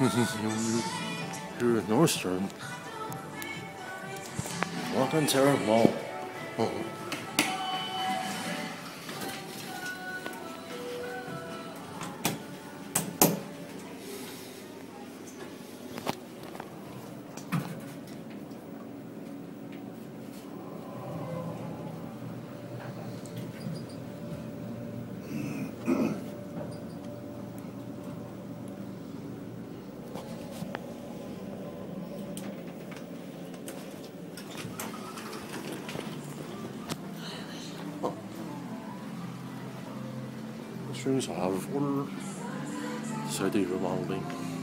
You're Nordstrom. Welcome to our mall. schönes Abendbrot sollte ich übermorgen trinken.